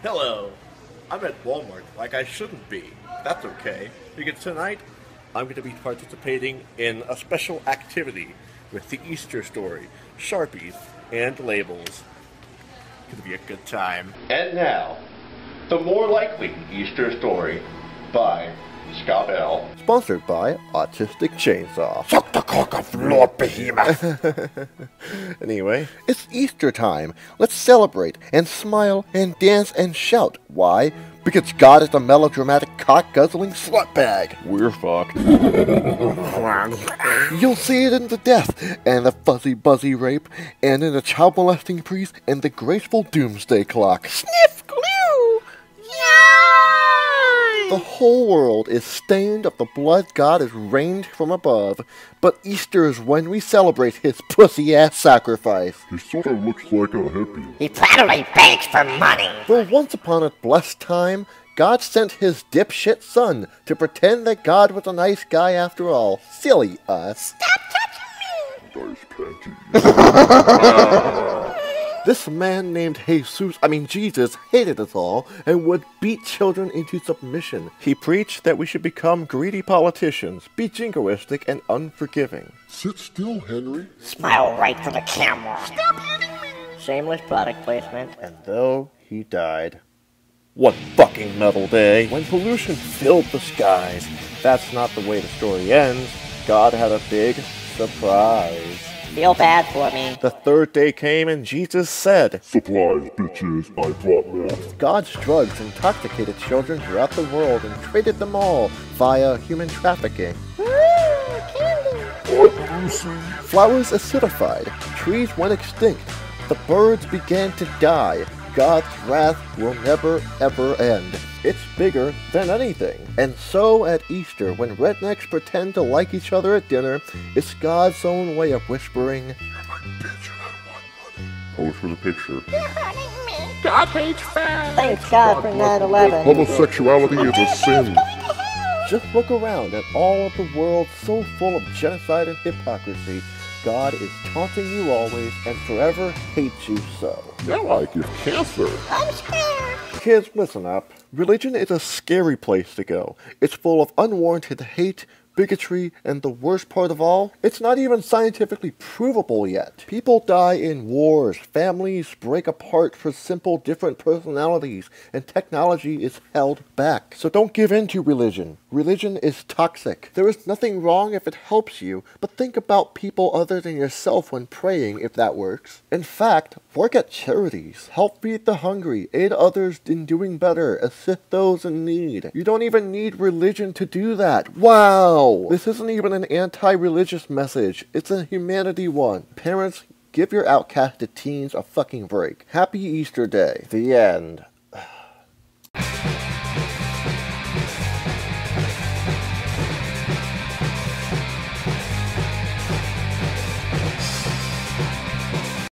Hello. I'm at Walmart like I shouldn't be. That's okay, because tonight I'm going to be participating in a special activity with the Easter story, Sharpies, and labels. It's going to be a good time. And now, the more likely Easter story by Scott L. Sponsored by Autistic Chainsaw. Suck the cock of Lord Behemoth. Anyway, it's Easter time. Let's celebrate and smile and dance and shout. Why? Because God is a melodramatic cock guzzling slutbag. We're fucked. You'll see it in the death, and the fuzzy buzzy rape, and in the child molesting priest, and the graceful doomsday clock. Sniff whole world is stained of the blood God has rained from above, but Easter is when we celebrate his pussy ass sacrifice. he sort of looks like a hippie. He probably begs for money. Well, once upon a blessed time, God sent his dipshit son to pretend that God was a nice guy after all. Silly us. Stop touching me! Nice panties. Ah. This man named Jesus, I mean Jesus, hated us all and would beat children into submission. He preached that we should become greedy politicians, be jingoistic and unforgiving. Sit still, Henry. Smile right for the camera. Stop hitting me. Shameless product placement. And though he died. One fucking metal day. When pollution filled the skies. That's not the way the story ends. God had a big surprise. Feel bad for me. The third day came and Jesus said, Supplies, bitches. I brought meth. God's drugs intoxicated children throughout the world and traded them all via human trafficking. What, Lucy? Flowers acidified, trees went extinct, the birds began to die. God's wrath will never ever end. It's bigger than anything. And so at Easter, when rednecks pretend to like each other at dinner, it's God's own way of whispering, Bitch, I want money. Pose for the picture. Thanks God for 9-11. Homosexuality is a sin. Just look around at all of the world so full of genocide and hypocrisy. God is taunting you always and forever hates you so. Now I get cancer. I'm scared. Kids, listen up. Religion is a scary place to go. It's full of unwarranted hate, bigotry, and the worst part of all, it's not even scientifically provable yet. People die in wars, families break apart for simple different personalities, and technology is held back. So don't give in to religion. Religion is toxic. There is nothing wrong if it helps you, but think about people other than yourself when praying if that works. In fact, work at charities. Help feed the hungry, aid others in doing better, assist those in need. You don't even need religion to do that. Wow! This isn't even an anti-religious message. It's a humanity one. Parents, give your outcasted teens a fucking break. Happy Easter Day. The end.